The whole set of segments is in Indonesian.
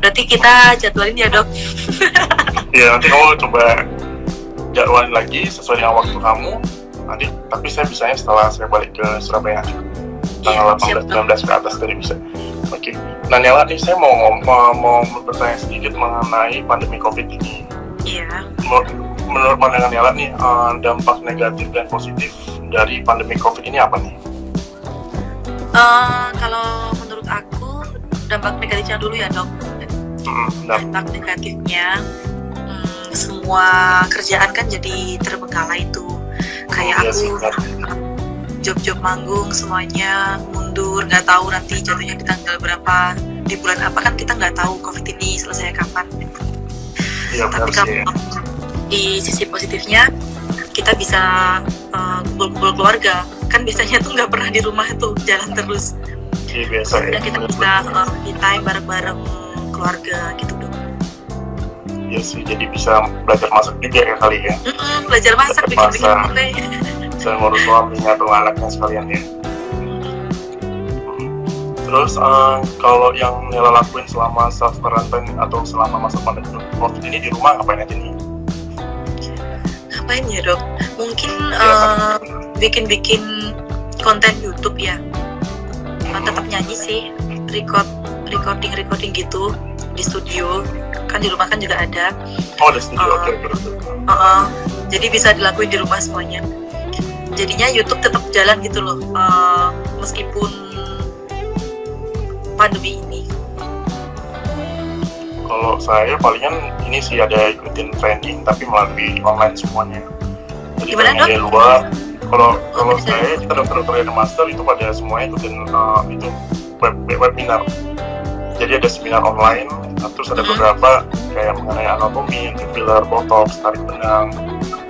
Berarti kita jadwalin ya dok. Iya nanti kamu coba jadwalin lagi sesuai dengan waktu kamu. Nanti tapi saya bisanya setelah saya balik ke Surabaya tanggal Iya, 18 19 ke atas tadi bisa. Oke. Nah Nela nih saya mau ngom- mau, mau bertanya sedikit mengenai pandemi COVID ini. Iya. Menurut, pandangan Nela nih eh, dampak negatif dan positif dari pandemi COVID ini apa nih? Eh, kalau menurut aku dampak negatifnya dulu ya dok. Nah, Dampak negatifnya hmm, semua kerjaan kan jadi terbengkalai itu. Kayak iya sih, aku job-job manggung semuanya mundur nggak tahu nanti jatuhnya di tanggal berapa di bulan apa kan kita nggak tahu covid ini selesai kapan. Iya benar tapi kalau di sisi positifnya kita bisa uh, kumpul-kumpul keluarga. Kan biasanya tuh nggak pernah di rumah tuh jalan terus. Iya biasa ya. kita bisa uh, me time bareng-bareng keluarga gitu dong Iya sih, jadi bisa belajar masak juga ya kali ya. Mm-mm, belajar masak bikin-bikin Masak. kue Bisa ngurus suaminya atau anaknya sekalian ya. Terus eh, kalau yang Nela lakuin selama self quarantine atau selama masa pandemi COVID ini di rumah ngapain aja nih? ngapain ya dok mungkin Iya, uh, bikin-bikin konten YouTube ya Uh, tetap nyanyi sih record recording recording gitu di studio kan di rumah kan juga ada Oh, ada studio, oke, oke, oke. Uh-uh. jadi bisa dilakuin di rumah semuanya jadinya YouTube tetap jalan gitu loh uh, meskipun pandemi ini Kalau saya palingan ini sih ada ikutin training tapi melalui online semuanya. Jadi Gimana, Dok? di luar. Kalau kalau bisa. saya kita dokter-dokter yang master itu pada semuanya ikutin eh, itu web, webinar. Jadi ada seminar online, nah, terus ada Mhm. beberapa kayak mengenai anatomi, filler, botox, tarik benang,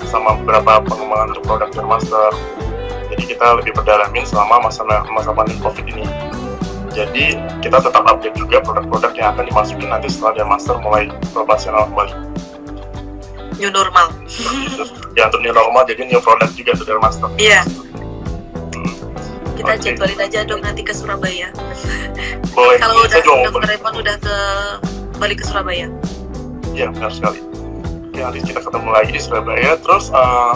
sama beberapa pengembangan untuk produk dan master. Jadi kita lebih perdalamin selama masa masa pandemi covid ini. Jadi kita tetap update juga produk-produk yang akan dimasukin nanti setelah dia master mulai operasional kembali. new normal Terus, ya untuk new normal jadi new product juga untuk master. iya Hmm, kita Oke. jadwalin aja dong nanti ke Surabaya Boleh, kalau udah dokter Raymond udah ke balik ke Surabaya Iya benar sekali. Ya nanti kita ketemu lagi di Surabaya. Terus eh,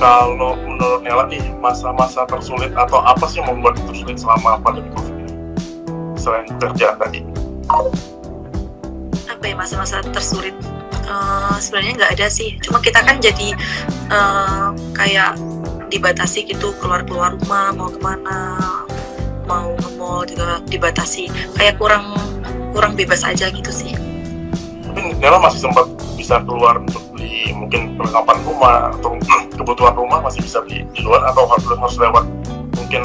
kalau menurut Nela nih masa-masa tersulit atau apa sih yang membuat tersulit selama pandemi COVID ini? Selain kerjaan tadi. apa ya masa-masa tersulit Eh, sebenarnya nggak ada sih cuma kita kan jadi eh, kayak dibatasi gitu keluar-keluar rumah mau ke mana mau ke mall juga dibatasi kayak kurang kurang bebas aja gitu sih Tapi Nela masih sempat bisa keluar untuk beli mungkin perlengkapan rumah atau kebutuhan rumah masih bisa beli di luar atau harus harus lewat mungkin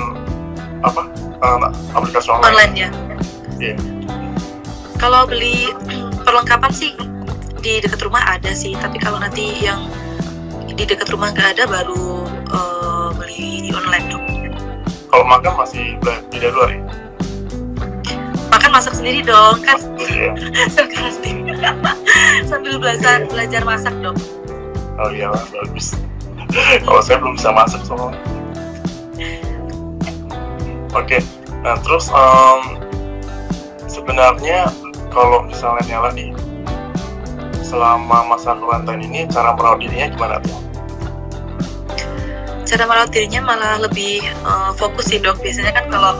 apa eh, aplikasi online. online ya Iya. kalau beli perlengkapan sih di dekat rumah ada sih tapi kalau nanti yang di dekat rumah nggak ada baru online dong Kalau makan masih beli di luar ya. makan masak sendiri dong kan Iya. sekarang sambil belajar belajar masak dong Oh iya bagus. Kalau saya belum bisa masak soalnya. Oke, nah terus em, sebenarnya kalau misalnya Nela nih selama masa karantina ini cara merawat dirinya gimana tuh? Cara merawat dirinya malah lebih eh, fokus sih dok biasanya kan kalau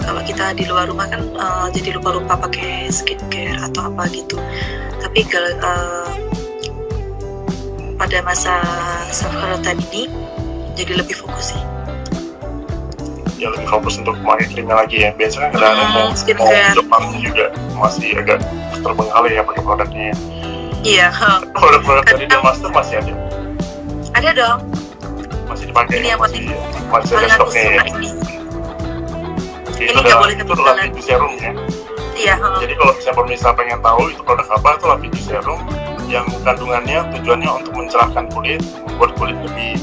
kalau kita di luar rumah kan eh, jadi lupa-lupa pakai skincare atau apa gitu tapi eh, pada masa self quarantine ini jadi lebih fokus sih Ya lebih fokus untuk pakai krimnya lagi ya. Biasanya kan kadang-kadang Hmm, mau mau market juga masih agak terbengkalai ya pakai produknya. ya. iya Produk-produk dari Kadang- The Master masih ada, ada dong masih dipakai, Ini yang masih, masih ada stoknya ya. ini Itu Ini nggak boleh itu Serum ya. iya Jadi kalau misalnya pemirsa pengen tahu itu produk apa, itu Laviti Serum yang kandungannya tujuannya untuk mencerahkan kulit, membuat kulit lebih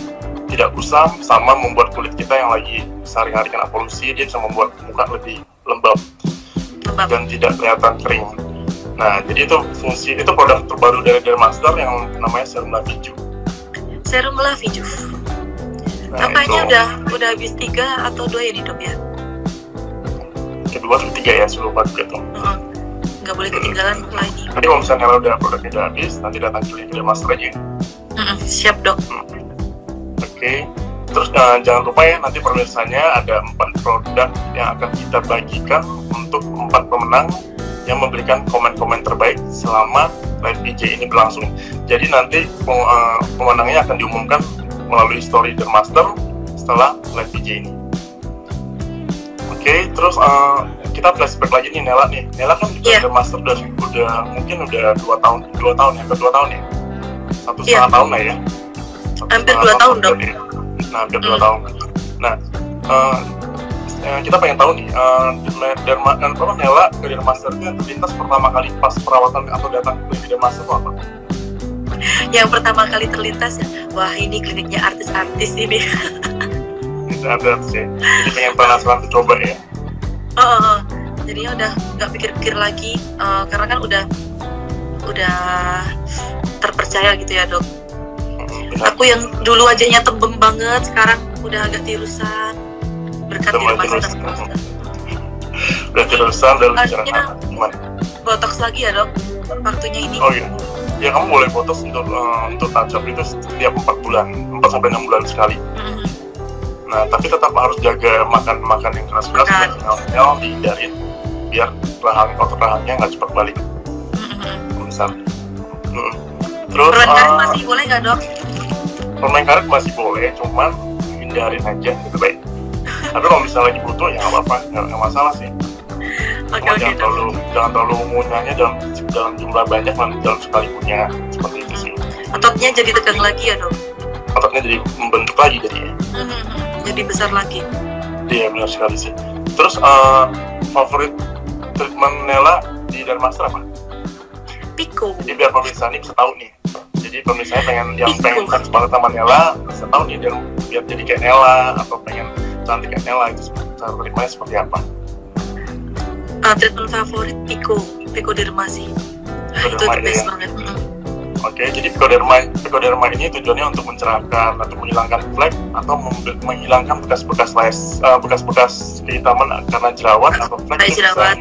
tidak kusam, sama membuat kulit kita yang lagi sehari-hari kena polusi, dia bisa membuat muka lebih lembab lembab dan tidak kelihatan kering. Nah, jadi itu fungsi itu produk terbaru dari Dermaster yang namanya Serum Laviju. serum Lavijuf Nah, apanya itu udah udah habis tiga atau dua ya dok ya kedua atau ketiga ya, saya lupa juga tuh. Heeh. nggak boleh ketinggalan setelah ini Jadi kalau misalnya udah produknya udah habis, nanti datang ke Liga Master aja. Mm-mm, siap dok Oke. Terus eh, jangan lupa ya nanti pemirsanya ada empat produk yang akan kita bagikan untuk empat pemenang yang memberikan komen-komen terbaik selama live VJ ini berlangsung. Jadi nanti eh, pemenangnya akan diumumkan melalui story The Master setelah live VJ ini. Oke, terus eh, kita flashback lagi nih Nela nih. Nela kan juga Iya. The Master udah, udah mungkin udah dua tahun, dua tahun ya, kedua tahun ya, satu Iya. setengah tahun lah ya. Satu Hampir dua tahun, Dok. berarti. Nah, hampir dua Hmm. tahun. Nah, eh, kita pengen tahu nih, eh, Derma, apa Nela ke Dermaster itu terlintas pertama kali pas perawatan atau datang ke Dermaster itu apa? yang pertama kali terlintas ya wah ini kliniknya artis-artis ini ada sih. Jadi pengen penasaran coba ya. Oh, oh, oh. jadinya udah nggak pikir-pikir lagi eh, karena kan udah udah terpercaya gitu ya dok aku yang dulu wajahnya tembem banget sekarang udah agak tirusan berkat di rumah sakit. Udah terusan, udah? Gimana? botox lagi ya dok waktunya ini Oh iya. Ya kamu boleh botox untuk eh, untuk touch up itu setiap 4 bulan, 4 sampai 6 bulan sekali. Mhm. Nah, tapi tetap harus jaga makan makan yang keras-keras Makan. dan kenyal dihindarin biar rahang otot rahangnya nggak cepat balik Mhm. besar. Mm. Terus permen karet eh, masih boleh nggak dok permen karet masih boleh, cuman hindarin aja gitu baik. Tapi kalau misalnya lagi butuh ya nggak apa-apa, nggak masalah sih. Cuma oke jangan terlalu jangan terlalu ngunyahnya dalam dalam jumlah banyak nanti dalam sekali punya seperti itu sih. ototnya jadi tegang lagi ya dok Ototnya jadi membentuk lagi jadinya. Mhm. jadi besar lagi Iya benar sekali sih. Terus eh, favorit treatment Nela di Dermaster apa? Pico Jadi biar pemirsa ini bisa tahu nih. Jadi pemirsa pengen yang Pico. pengen fans banget sama Nela bisa tahu nih biar, biar jadi kayak Nela atau pengen cantik kayak Nela itu treatmentnya seperti apa? Uh, treatment favorit Pico Pico dermasi Pico itu derma, the best iya. banget. Oke, jadi picoderma, picoderma ini tujuannya untuk mencerahkan atau menghilangkan flek atau menghilangkan bekas-bekas les, eh, bekas-bekas kehitaman karena jerawat atau flek. Itu jerawat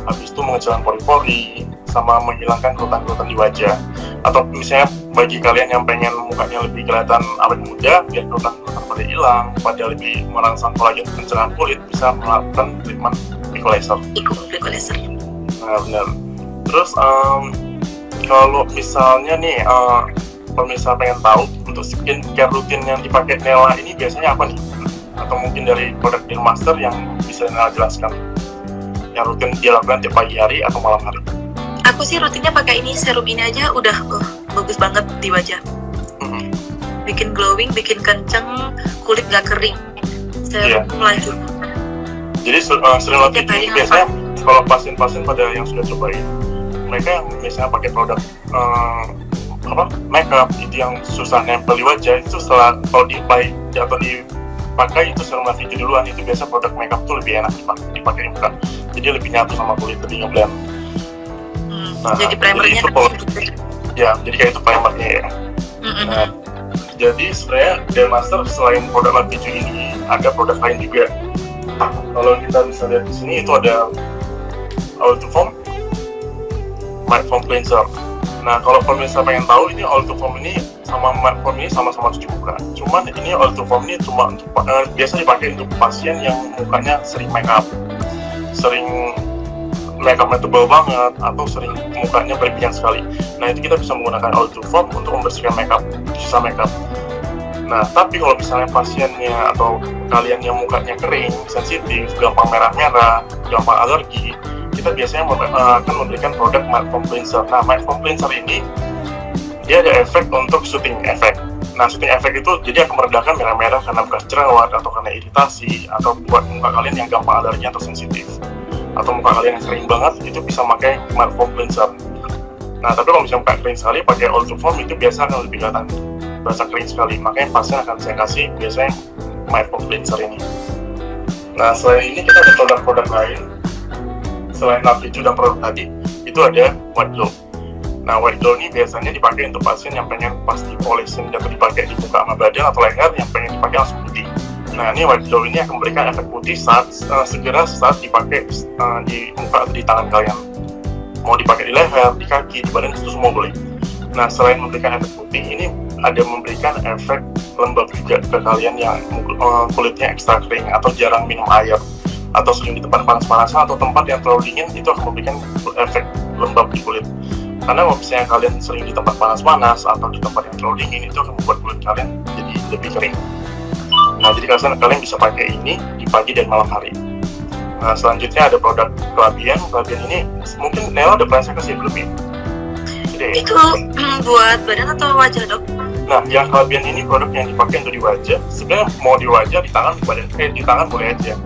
Habis itu mengecilkan pori-pori, sama menghilangkan kerutan-kerutan di wajah. Atau misalnya bagi kalian yang pengen mukanya lebih kelihatan awet muda, biar kerutan-kerutan pada hilang, pada lebih merangsang kolagen pencerahan kulit, bisa melakukan treatment pico laser. Laser Nah, benar. Terus em, kalau misalnya nih eh, pemirsa pengen tahu untuk skincare rutin yang dipakai Nela ini biasanya apa nih? Atau mungkin dari produk Dermaster yang bisa Nela jelaskan? Yang rutin dia lakukan tiap pagi hari atau malam hari? aku sih rutinnya pakai ini serum ini aja udah uh, bagus banget di wajah Mhm. bikin glowing bikin kenceng kulit gak kering serum lanjut Jadi eh, sering hari ini biasanya kalau pasien-pasien pada yang sudah cobain, mereka yang misalnya pakai produk eh, apa makeup itu yang susah nempel di wajah itu setelah kalau dipakai atau dipakai itu serum lavender duluan itu biasa produk makeup tuh lebih enak dipakai, dipakai muka jadi lebih nyatu sama kulit lebih ngeblend Hmm, Nah, jadi primernya jadi itu kalau- gitu. ya jadi kayak itu primernya ya Mhm. Nah, jadi sebenarnya Dermaster selain produk lavender ini ada produk lain juga kalau kita bisa lihat di sini itu ada Ultifoam Matte Foam Cleanser nah kalau pemirsa pengen tahu ini Ultifoam ini sama Matte Foam ini sama-sama cuci muka. Cuman ini Ultifoam ini cuma untuk eh, biasa dipakai untuk pasien yang mukanya sering make up. Sering make upnya tebal banget atau sering mukanya berminyak sekali. Nah itu kita bisa menggunakan Ultifoam untuk membersihkan make up sisa make up. Nah, tapi kalau misalnya pasiennya atau kalian yang mukanya kering, sensitif, gampang merah-merah, gampang alergi, kita biasanya eh, akan memberikan produk Foam Cleanser. Nah, Foam Cleanser ini dia ada efek untuk shooting efek. Nah, shooting efek itu jadi akan meredakan merah-merah karena bekas jerawat atau karena iritasi atau buat muka kalian yang gampang alergi atau sensitif atau muka kalian yang kering banget itu bisa pakai Foam Cleanser. Nah, tapi kalau misalnya pakai kering sekali, pakai Ultifoam itu biasa akan lebih kelihatan berasa kering sekali. Makanya pasien akan saya kasih biasanya Foam Cleanser ini. Nah, selain ini kita ada produk-produk lain. Selain Naviju dan produk tadi, itu ada White Glow. Nah, White Glow ini biasanya dipakai untuk pasien yang pengen pasti polising atau dipakai di muka sama badan atau leher yang pengen dipakai langsung putih. Nah, ini White Glow ini akan memberikan efek putih saat eh, segera saat dipakai eh, di muka atau di tangan kalian. mau dipakai di leher, di kaki, di badan itu semua boleh. Nah, selain memberikan efek putih, ini ada memberikan efek lembab juga ke kalian yang uh, kulitnya ekstra kering atau jarang minum air atau sering di tempat panas-panasan atau tempat yang terlalu dingin itu akan memberikan efek lembab di kulit karena kalau misalnya kalian sering di tempat panas-panas atau di tempat yang terlalu dingin itu akan membuat kulit kalian jadi lebih kering nah jadi kalian, kalian bisa pakai ini di pagi dan malam hari nah selanjutnya ada produk kelabian kelabian ini mungkin Nela ada pernah saya kasih belum ya? itu buat badan atau wajah dok? Nah, yang kelabian ini produk yang dipakai untuk di wajah. Sebenarnya mau di wajah, di tangan, di badan, eh, di tangan boleh aja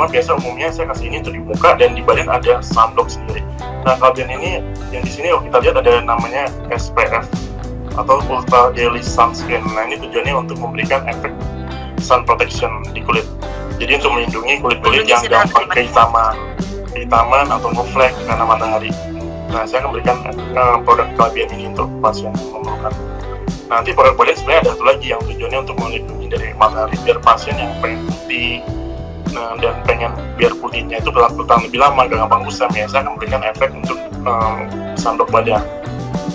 cuma biasa umumnya saya kasih ini untuk di muka dan di badan ada sunblock sendiri. Nah kalian ini yang di sini kalau kita lihat ada namanya SPF atau Ultra Daily Sunscreen. Nah ini tujuannya untuk memberikan efek sun protection di kulit. Jadi untuk melindungi kulit-kulit yang gampang kehitaman kehitaman atau ngeflek karena matahari. Nah saya akan berikan uh, produk kelebihan ini untuk pasien yang memerlukan. Nanti produk-produk sebenarnya ada satu lagi yang tujuannya untuk melindungi dari matahari biar pasien yang pengen putih nah, dan pengen biar putihnya itu bertahan lebih lama gak gampang kusam ya. Saya akan memberikan efek untuk um, sandok badan.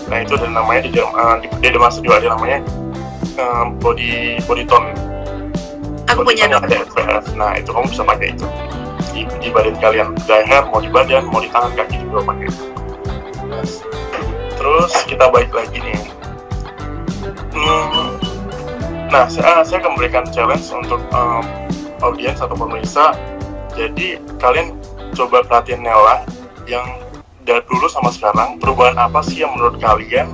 Nah itu dan namanya di dalam uh, di, di dalam juga ada namanya um, body body tone. Aku body punya ada SPF nah itu kamu bisa pakai itu. Di, di badan kalian. Dye hair mau di badan mau di tangan kaki juga pakai. Terus kita balik lagi nih. Hmm, nah saya, saya akan memberikan challenge untuk um, audiens atau pemirsa. Jadi kalian coba perhatiin Nela yang dari dulu sama sekarang perubahan apa sih yang menurut kalian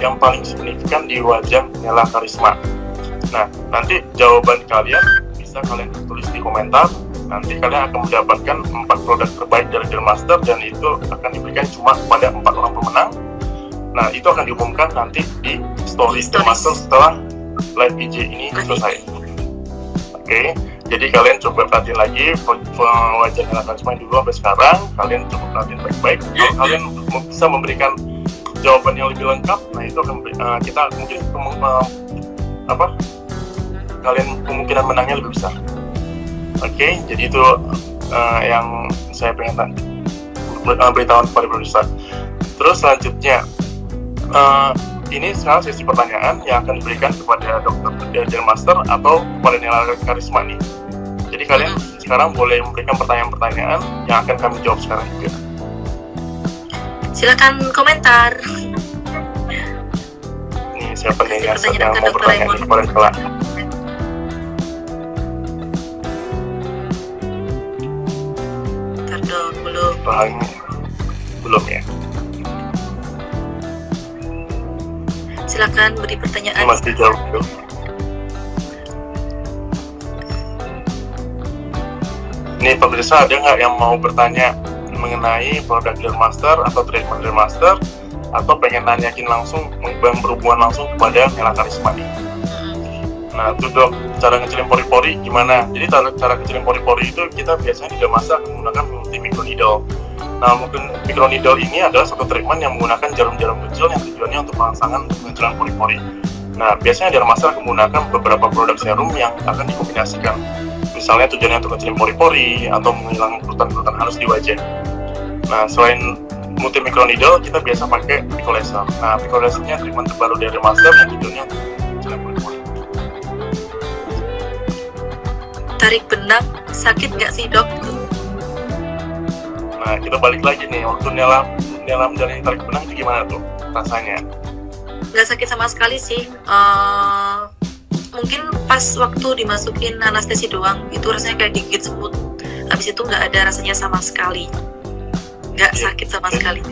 yang paling signifikan di wajah Nela Karisma? Nah nanti jawaban kalian bisa kalian tulis di komentar. Nanti kalian akan mendapatkan empat produk terbaik dari Master dan itu akan diberikan cuma kepada empat orang pemenang. Nah itu akan diumumkan nanti di story Master setelah live PJ ini selesai. Oke. okay? Jadi kalian coba perhatiin lagi wajah Nela Karisma dulu sampai sekarang. Kalian coba perhatiin baik-baik. Kalau kalian bisa memberikan jawaban yang lebih lengkap nah itu akan uh, kita mungkin uh, apa kalian kemungkinan menangnya lebih besar. Oke okay? jadi itu uh, yang saya pengen uh, beritahu kepada pemirsa. Terus selanjutnya uh, ini sekarang sesi pertanyaan yang akan diberikan kepada dokter dan master atau kepada Nela Karisma nih jadi kalian hmm. sekarang boleh memberikan pertanyaan-pertanyaan yang akan kami jawab sekarang juga. Silakan komentar. Nih siapa nih yang sedang mau bertanya kepada Nela? belum. Bang, belum ya. Silakan beri pertanyaan. Masih jawab Ini pemirsa ada nggak yang mau bertanya mengenai produk Dermaster atau treatment Dermaster atau pengen nanyakin langsung berhubungan langsung kepada Nela Karisma nih. Nah itu dok, cara ngecilin pori-pori gimana? Jadi cara, cara ngecilin pori-pori itu kita biasanya di Dermaster menggunakan multi microneedle. Nah mungkin microneedle ini adalah satu treatment yang menggunakan jarum-jarum kecil yang tujuannya untuk pengangsangan pengecilan pori-pori. Nah biasanya Dermaster menggunakan beberapa produk serum yang akan dikombinasikan misalnya tujuannya untuk kecilin pori-pori atau menghilangkan kerutan-kerutan halus di wajah. Nah, selain multi microneedle, kita biasa pakai pico laser. Nah, pico lasernya treatment terbaru dari Master yang tujuannya kecilin pori-pori. Tarik benang, sakit nggak sih dok? Nah, kita balik lagi nih, waktu Nela, Nela menjalani tarik benang itu gimana tuh rasanya? Nggak sakit sama sekali sih. Uh, mungkin pas waktu dimasukin anestesi doang itu rasanya kayak digigit semut. Habis itu nggak ada rasanya sama sekali. Nggak ya, sakit sama ya. sekali.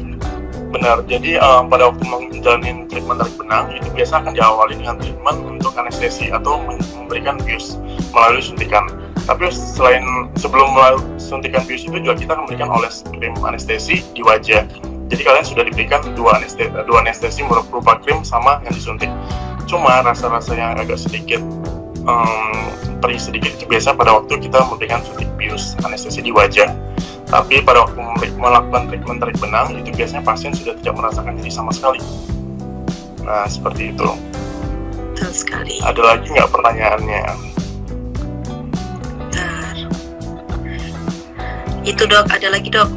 Benar. Jadi um, pada waktu menjalani treatment tarik benang itu biasa akan diawali dengan treatment untuk anestesi atau memberikan bius melalui suntikan. Tapi selain sebelum melalui suntikan bius itu juga kita memberikan oles krim anestesi di wajah. Jadi kalian sudah diberikan dua anestesi, dua anestesi berupa krim sama yang disuntik cuma rasa-rasa yang agak sedikit um, perih sedikit itu biasa pada waktu kita memberikan suntik bius anestesi di wajah. Tapi pada waktu melakukan treatment tarik benang itu biasanya pasien sudah tidak merasakan jadi sama sekali. Nah seperti itu. Betul sekali. Ada lagi nggak pertanyaannya? Bentar. itu dok. Ada lagi dok.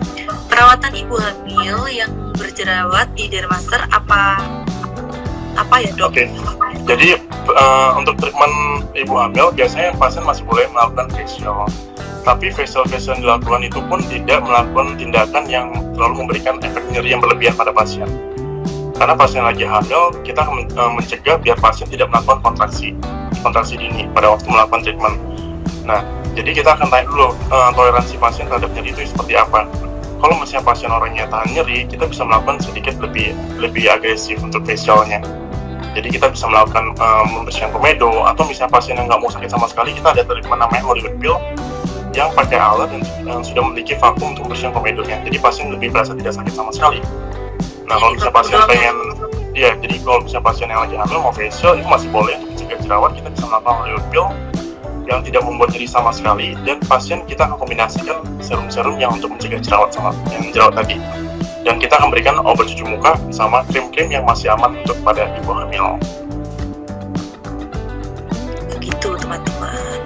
Perawatan ibu hamil yang berjerawat di dermaster apa apa ya dok? Oke. Jadi uh, untuk treatment ibu hamil biasanya pasien masih boleh melakukan facial. Tapi facial-facial yang dilakukan itu pun tidak melakukan tindakan yang terlalu memberikan efek nyeri yang berlebihan pada pasien. Karena pasien lagi hamil, kita akan uh, mencegah biar pasien tidak melakukan kontraksi kontraksi dini pada waktu melakukan treatment. Nah, jadi kita akan tanya dulu uh, toleransi pasien terhadap nyeri itu seperti apa. Kalau misalnya pasien orangnya tahan nyeri, kita bisa melakukan sedikit lebih lebih agresif untuk facialnya. Jadi kita bisa melakukan uh, membersihkan komedo atau misalnya pasien yang nggak mau sakit sama sekali, kita ada treatment namanya Hollywood Pill yang pakai alat yang, yang sudah memiliki vakum untuk membersihkan komedonya. Jadi pasien lebih berasa tidak sakit sama sekali. Nah kalau misalnya pasien pengen, ya jadi kalau misalnya pasien yang lagi hamil mau facial itu masih boleh untuk mencegah jerawat kita bisa melakukan Hollywood Pill yang tidak membuat nyeri sama sekali dan pasien kita akan kombinasikan serum-serum yang untuk mencegah jerawat sama yang jerawat tadi dan kita akan berikan obat cuci muka sama krim-krim yang masih aman untuk pada ibu hamil. Begitu teman-teman.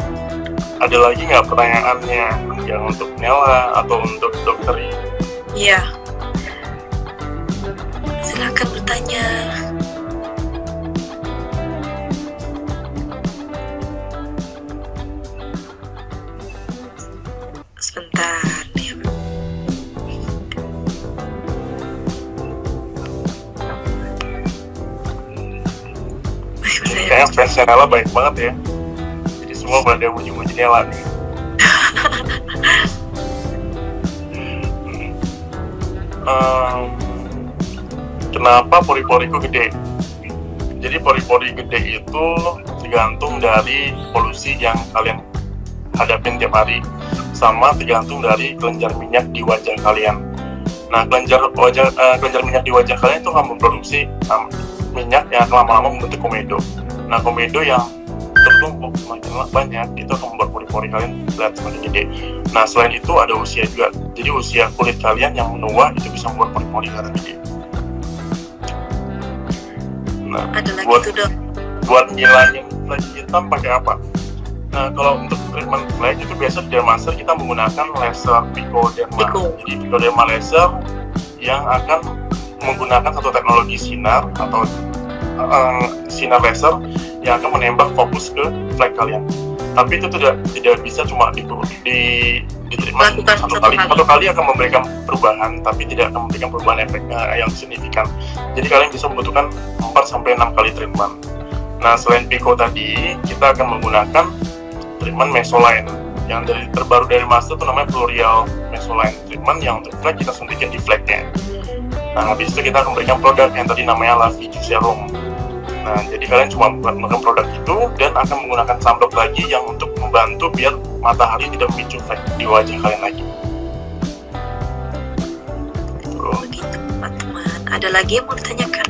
Ada lagi nggak pertanyaannya? Yang untuk Nela atau untuk dokter iya. Silakan bertanya kayaknya fansnya Nela baik banget ya. Jadi semua pada muji-muji Nela nih. Um, kenapa pori-poriku gede? Jadi pori-pori gede itu tergantung dari polusi yang kalian hadapin tiap hari sama tergantung dari kelenjar minyak di wajah kalian. Nah kelenjar wajah uh, kelenjar minyak di wajah kalian itu akan memproduksi um, minyak yang lama-lama membentuk komedo nah komedo yang tertumpuk semakin banyak itu akan membuat pori-pori kalian terlihat semakin gede. Nah selain itu ada usia juga. Jadi usia kulit kalian yang menua itu bisa membuat pori-pori kalian gede. Nah ada lagi buat, tuh dok. buat ngilangin flek hitam pakai apa? Nah, kalau untuk treatment flek itu biasa di dermaster kita menggunakan laser picoderma. Pico. Jadi picoderma laser yang akan menggunakan satu teknologi sinar atau uh, sinar laser yang akan menembak fokus ke flek kalian. Tapi itu tidak tidak bisa cuma di di, di treatment Lakukan satu satu kali. Satu kali akan memberikan perubahan, tapi tidak akan memberikan perubahan efek uh, yang signifikan. Jadi kalian bisa membutuhkan 4 sampai 6 kali treatment. Nah, selain Pico tadi, kita akan menggunakan treatment mesoline yang dari terbaru dari master itu namanya plurial mesoline treatment yang untuk flek kita suntikin di fleknya nah habis itu kita akan berikan produk yang tadi namanya Laviju Serum nah jadi kalian cuma menggunakan produk itu dan akan menggunakan sunblock lagi yang untuk membantu biar matahari tidak memicu flek di wajah kalian lagi Tuh. begitu teman-teman ada lagi yang mau ditanyakan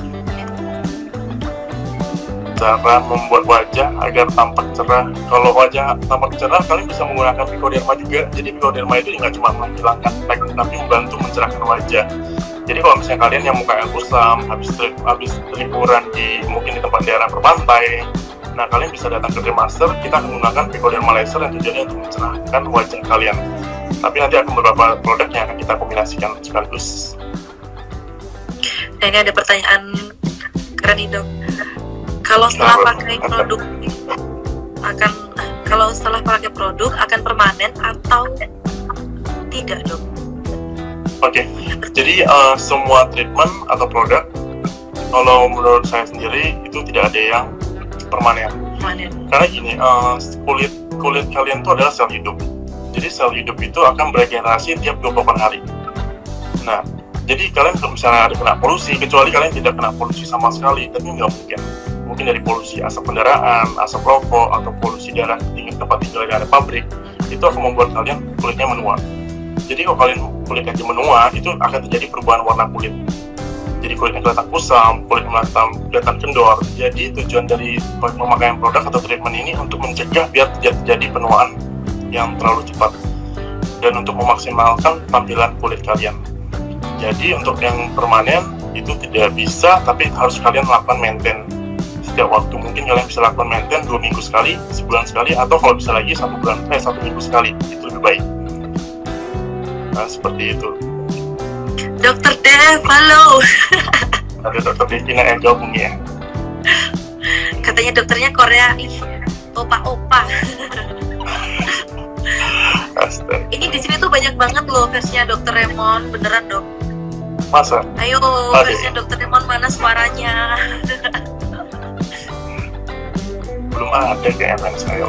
cara membuat wajah agar tampak cerah. Kalau wajah tampak cerah, kalian bisa menggunakan picoderma juga. Jadi picoderma itu nggak cuma menghilangkan flek, tapi membantu mencerahkan wajah. Jadi kalau misalnya kalian yang mukanya kusam, habis habis liburan di mungkin di tempat daerah berpantai, nah kalian bisa datang ke Dermaster, kita akan menggunakan picoderma laser yang tujuannya untuk mencerahkan wajah kalian. Tapi nanti akan beberapa produk yang akan kita kombinasikan sekaligus. Nah ini ada pertanyaan keren dok. Kalau setelah pakai Apa? produk akan kalau setelah pakai produk akan permanen atau tidak dok? Oke, jadi eh, semua treatment atau produk, kalau menurut saya sendiri itu tidak ada yang permanen. Permanen. Karena gini, eh, kulit kulit kalian itu adalah sel hidup. Jadi sel hidup itu akan beregenerasi tiap 24 hari. Nah, jadi kalian kalau misalnya ada kena polusi, kecuali kalian tidak kena polusi sama sekali, tapi nggak mungkin. Mungkin dari polusi asap kendaraan, asap rokok, atau polusi daerah tinggi tempat tinggal area pabrik, itu akan membuat kalian kulitnya menua. Jadi kalau kalian kulitnya jadi menua, itu akan terjadi perubahan warna kulit. Jadi kulitnya kelihatan kusam, kulit kelihatan, kelihatan kendor. Jadi tujuan dari pemakaian produk atau treatment ini untuk mencegah biar terjadi penuaan yang terlalu cepat dan untuk memaksimalkan tampilan kulit kalian. Jadi untuk yang permanen itu tidak bisa, tapi harus kalian lakukan maintain setiap waktu. Mungkin kalian bisa lakukan maintain dua minggu sekali, sebulan sekali, atau kalau bisa lagi satu bulan, eh satu minggu sekali. Itu lebih baik. Nah seperti itu. Dokter Dev, halo. Ada dokter Devina yang gabung ya. Katanya dokternya Korea, ih, opa-opa. Astaga. Ini di sini tuh banyak banget loh versinya Dokter Raymond, beneran dok. Masa? Ayo, versinya Dokter Raymond mana suaranya? Belum ada kayak fans saya.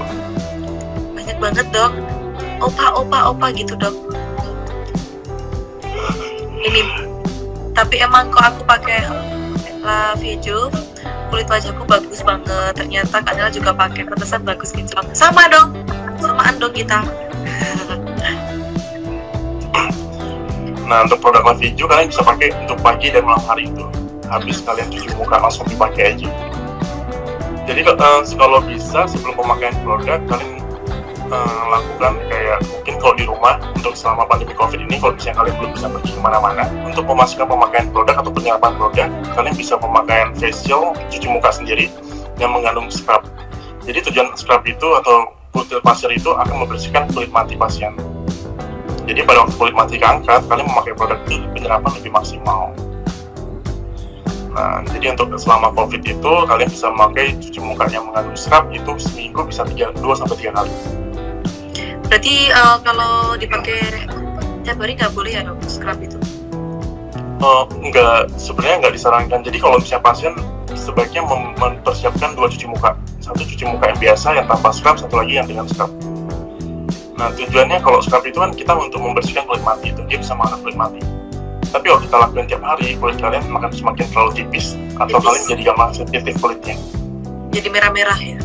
Banyak banget dok. Opa, opa, opa gitu dok. Ini, tapi emang kok aku pakai La Viejo, kulit wajahku bagus banget. Ternyata Kanela juga pakai, pantesan bagus gitu. Sama dong, samaan dong kita. Nah untuk produk Laviju kalian bisa pakai untuk pagi dan malam hari itu. Habis kalian cuci muka langsung dipakai aja. Jadi kalau bisa sebelum pemakaian produk kalian eh, lakukan kayak mungkin kalau di rumah untuk selama pandemi covid ini kalau misalnya kalian belum bisa pergi ke mana-mana untuk memastikan pemakaian produk atau penyerapan produk kalian bisa pemakaian facial cuci muka sendiri yang mengandung scrub. Jadi tujuan scrub itu atau butir pasir itu akan membersihkan kulit mati pasien. Jadi pada waktu kulit mati keangkat, kalian memakai produk itu penyerapan lebih maksimal. Nah, jadi untuk selama COVID itu, kalian bisa memakai cuci muka yang mengandung scrub itu seminggu bisa 3, 2 sampai 3 kali. Berarti eh, kalau dipakai tiap hari nggak boleh ya dok scrub itu? Eh, enggak, sebenarnya nggak disarankan. Jadi kalau misalnya pasien sebaiknya mem- mempersiapkan dua cuci muka. Satu cuci muka yang biasa yang tanpa scrub, satu lagi yang dengan scrub. Nah tujuannya kalau scrub itu kan kita untuk membersihkan kulit mati itu, dia bisa mengangkat kulit mati. Tapi kalau kita lakukan tiap hari, kulit kalian akan semakin terlalu tipis atau Tipis. kalian jadi gampang sensitif kulitnya. Jadi merah-merah ya?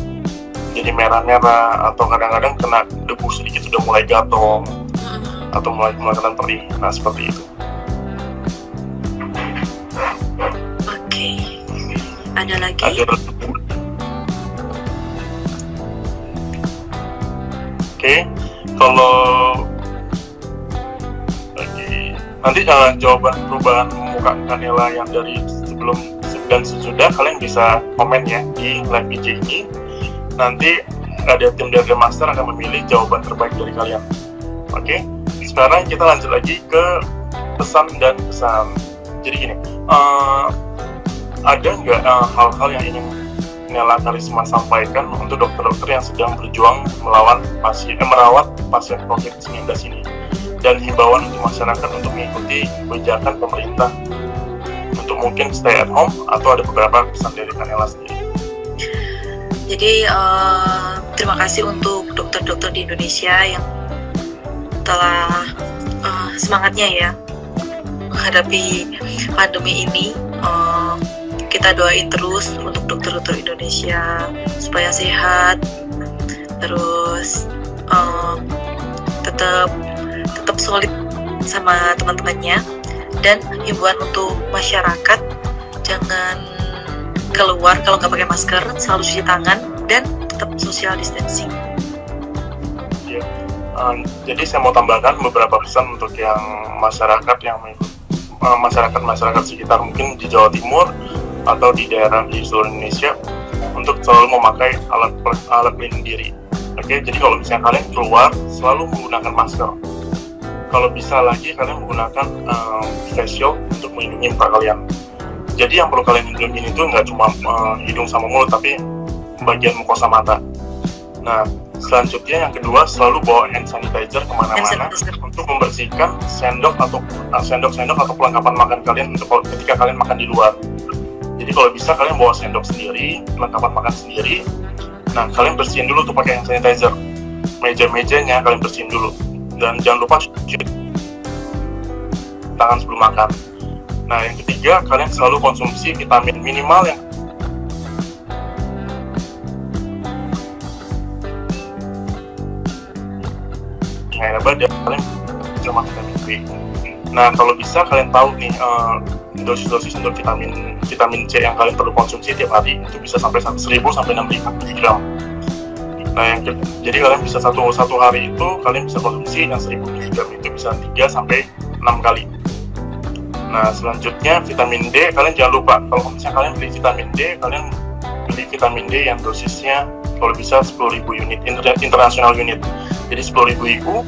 Jadi merah-merah atau kadang-kadang kena debu sedikit sudah mulai gatal Hmm. atau mulai kelihatan perih. Nah seperti itu. Oke. Ada lagi? Ada Oke, kalau oke nanti eh, jawaban perubahan muka Kanela yang dari sebelum dan sesudah kalian bisa komen ya di live IG ini. Nanti ada tim dari master akan memilih jawaban terbaik dari kalian. Oke, sekarang kita lanjut lagi ke pesan dan kesan. Jadi gini, eh, ada nggak eh, hal-hal yang ingin Nela Karisma sampaikan untuk dokter-dokter yang sedang berjuang melawan pasien, eh, merawat pasien COVID-19 ini dan himbauan untuk masyarakat untuk mengikuti kebijakan pemerintah untuk mungkin stay at home atau ada beberapa pesan dari Kanela sendiri. Jadi eh, terima kasih untuk dokter-dokter di Indonesia yang telah eh, semangatnya ya menghadapi pandemi ini. Eh, kita doain terus untuk dokter-dokter Indonesia supaya sehat, terus eh, tetap tetap solid sama teman-temannya dan himbauan untuk masyarakat jangan keluar kalau nggak pakai masker selalu cuci tangan dan tetap social distancing Um, jadi saya mau tambahkan beberapa pesan untuk yang masyarakat yang uh, masyarakat masyarakat sekitar mungkin di Jawa Timur atau di daerah di seluruh Indonesia untuk selalu memakai alat alat pelindung diri. Oke, jadi kalau misalnya kalian keluar selalu menggunakan masker. Kalau bisa lagi kalian menggunakan um, face shield untuk melindungi muka kalian. Jadi yang perlu kalian lindungi itu nggak cuma uh, hidung sama mulut, tapi bagian mukosa mata. Nah, selanjutnya yang kedua selalu bawa hand sanitizer ke mana-mana untuk membersihkan sendok atau uh, sendok-sendok atau perlengkapan makan kalian untuk ketika kalian makan di luar. Jadi kalau bisa kalian bawa sendok sendiri, perlengkapan makan sendiri. Nah, kalian bersihin dulu tuh pakai hand sanitizer. Meja-mejanya kalian bersihin dulu. Dan jangan lupa cuci tangan sebelum makan. Nah, yang ketiga, kalian selalu konsumsi vitamin minimal yang air badan kalian makan vitamin B. Nah kalau bisa kalian tahu nih eh, dosis-dosis untuk vitamin vitamin C yang kalian perlu konsumsi tiap hari itu bisa sampai 1000 sampai 6000 mg. Nah yang jadi kalian bisa satu satu hari itu kalian bisa konsumsi yang 1000 mg itu bisa 3 sampai 6 kali. Nah selanjutnya vitamin D kalian jangan lupa. Kalau misalnya kalian beli vitamin D kalian beli vitamin D yang dosisnya kalau bisa 10.000 unit inter- international unit. Jadi 10.000 IU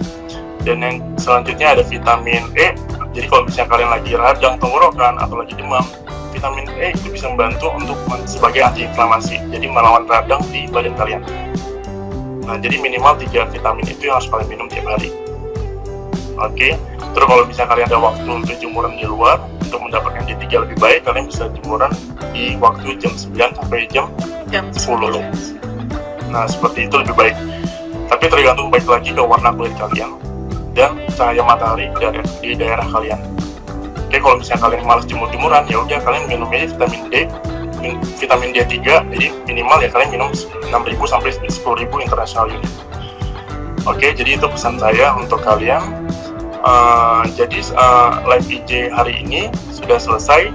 dan yang selanjutnya ada vitamin E. Jadi kalau misalnya kalian lagi radang tenggorokan atau lagi demam, vitamin E itu bisa membantu untuk sebagai antiinflamasi, jadi melawan radang di badan kalian. Nah, jadi minimal 3 vitamin itu yang harus kalian minum tiap hari. Oke, terus kalau misalnya kalian ada waktu untuk jemuran di luar, untuk mendapatkan D3 lebih baik, kalian bisa jemuran di waktu jam 9 sampai jam, jam 10. Nah, seperti itu lebih baik. Tapi tergantung baik lagi ke warna kulit kalian dan cahaya matahari dari di daerah kalian. Oke, kalau misalnya kalian malas jemur-jemuran, ya udah kalian minum aja vitamin D, vitamin D3, jadi minimal ya kalian minum 6.000 sampai 10.000 internasional unit. Oke, jadi itu pesan saya untuk kalian. Uh, jadi uh, live IG hari ini sudah selesai.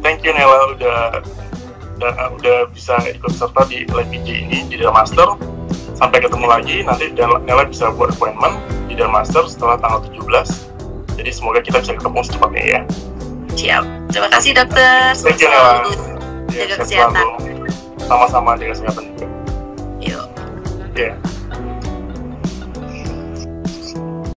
Thank you Nela udah udah, udah bisa ikut serta di live IG ini di dalam master. Sampai ketemu lagi nanti Nela bisa buat appointment di dalam master setelah tanggal 17. Jadi semoga kita bisa ketemu secepatnya ya. Siap. Terima kasih dokter. Thank you Nela. Jaga kesehatan. Sama-sama jaga kesehatan juga. Yuk. Yeah.